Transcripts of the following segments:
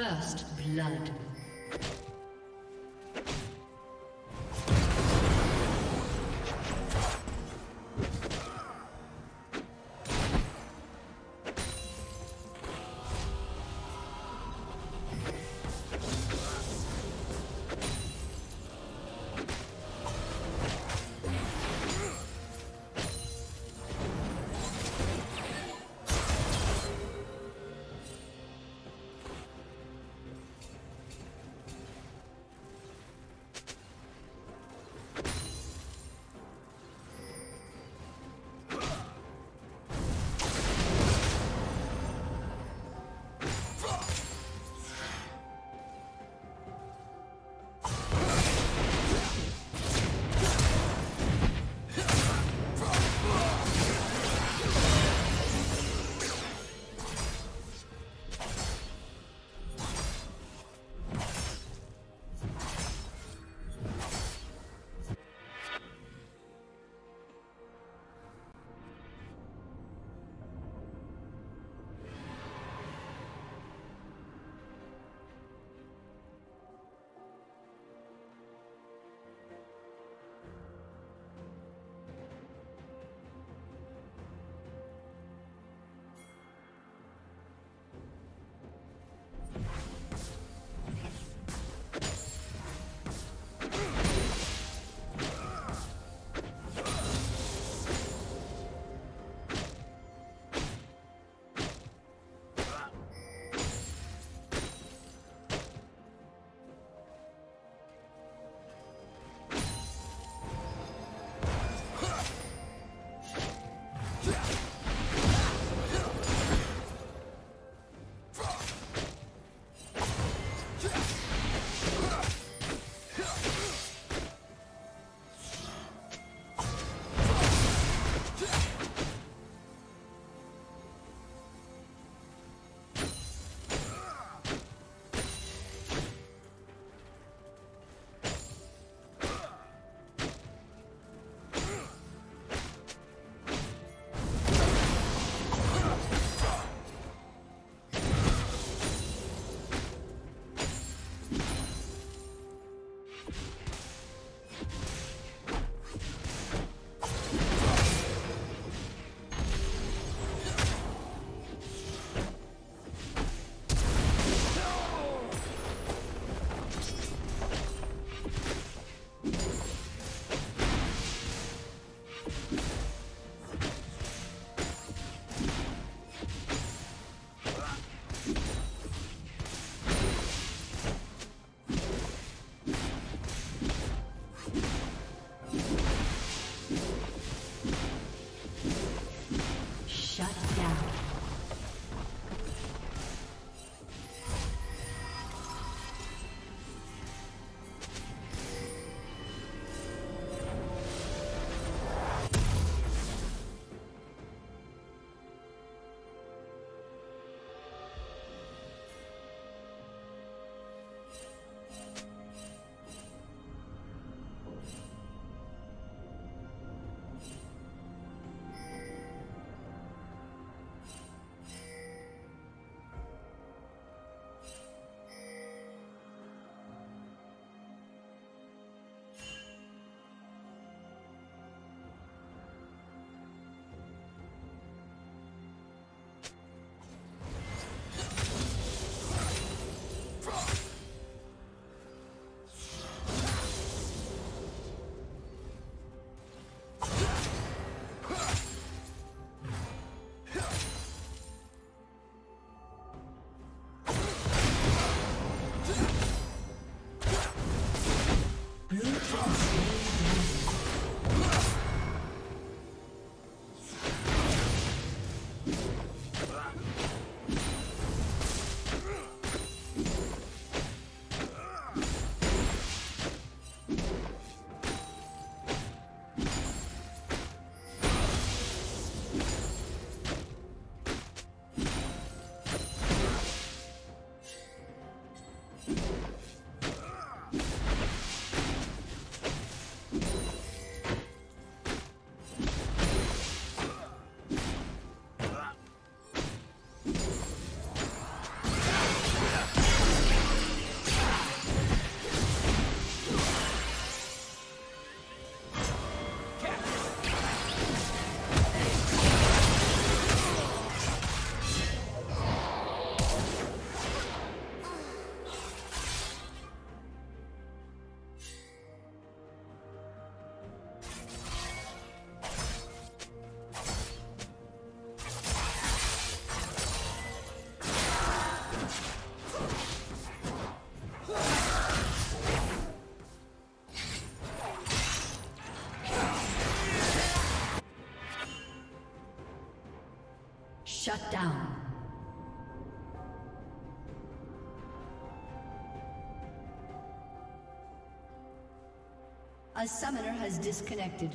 First blood. Shut down. A summoner has disconnected.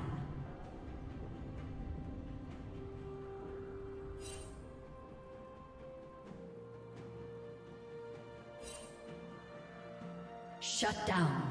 Shut down.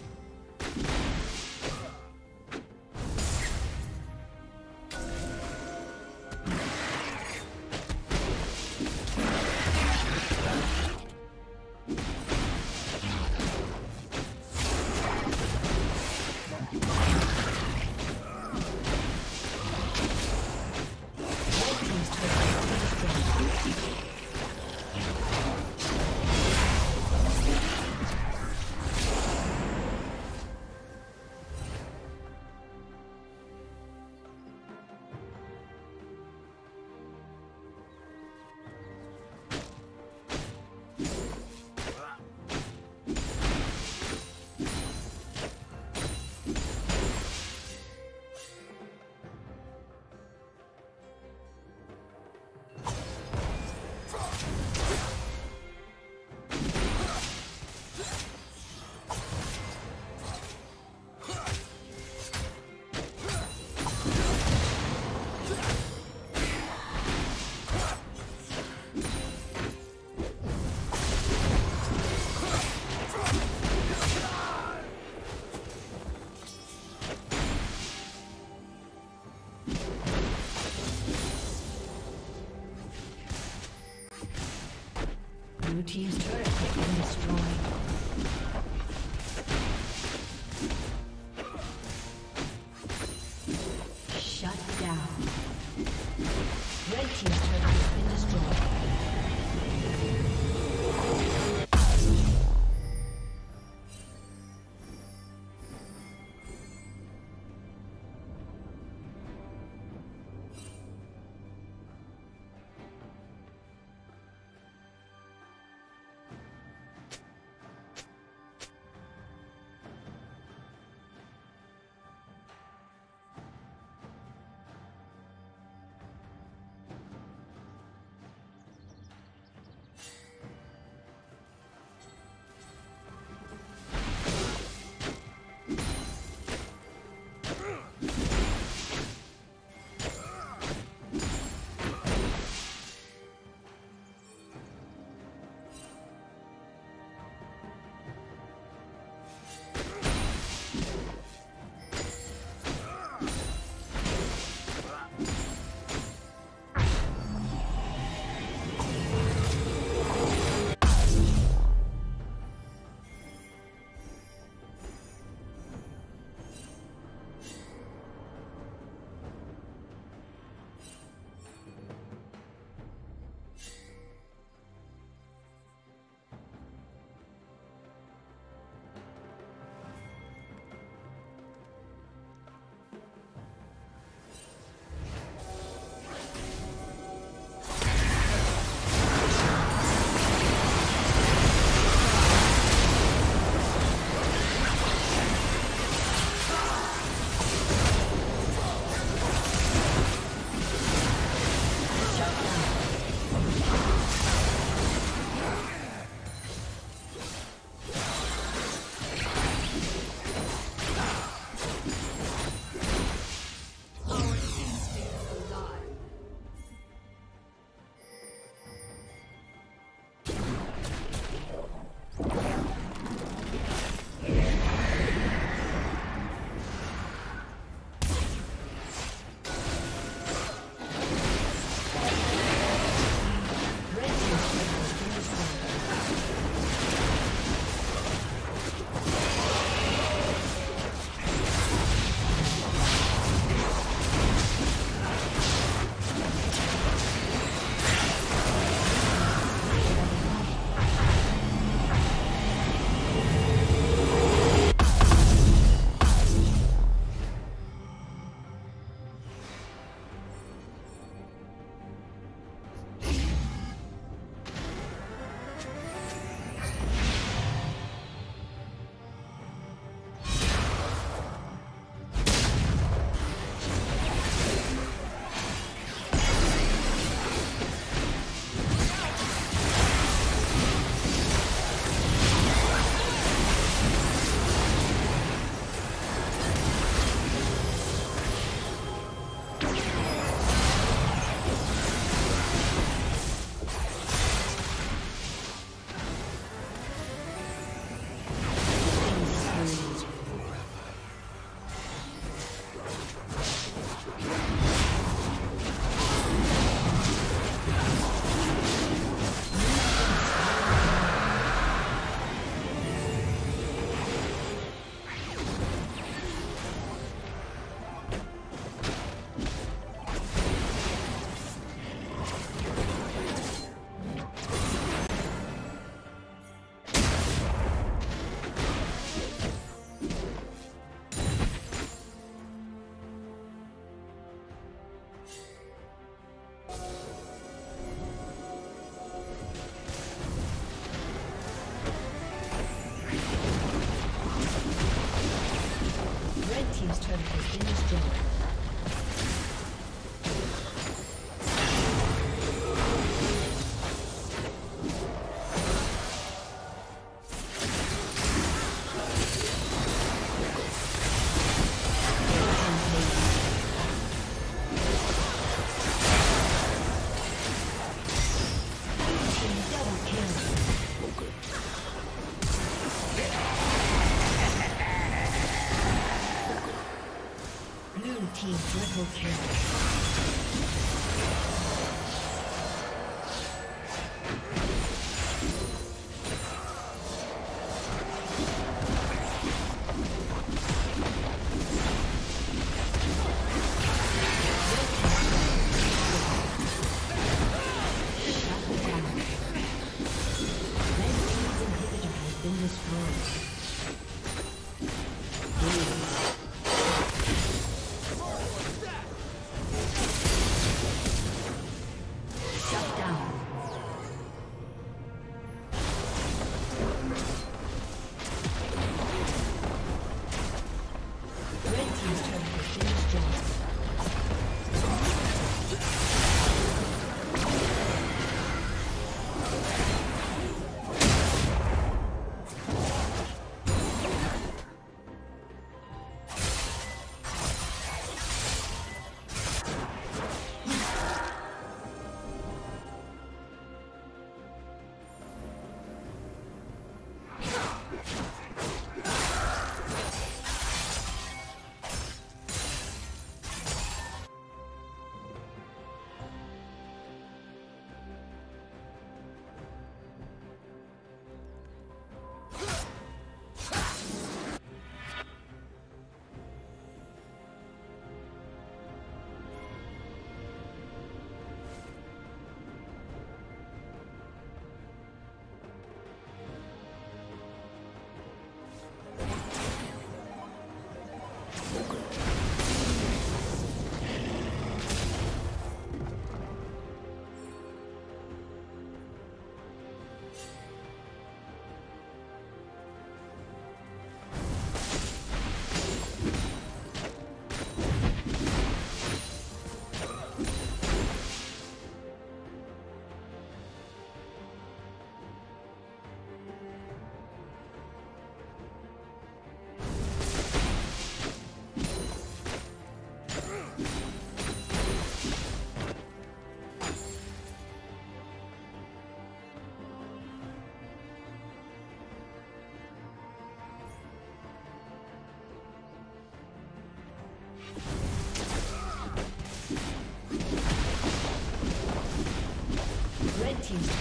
Team's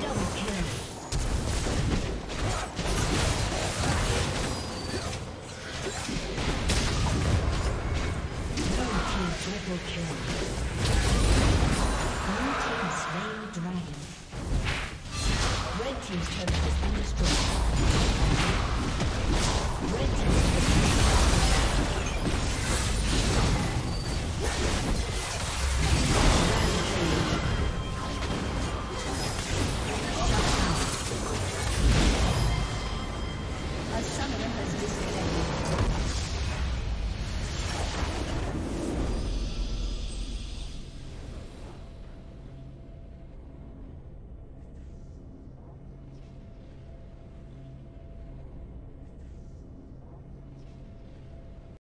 double kill.